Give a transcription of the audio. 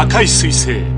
赤い彗星。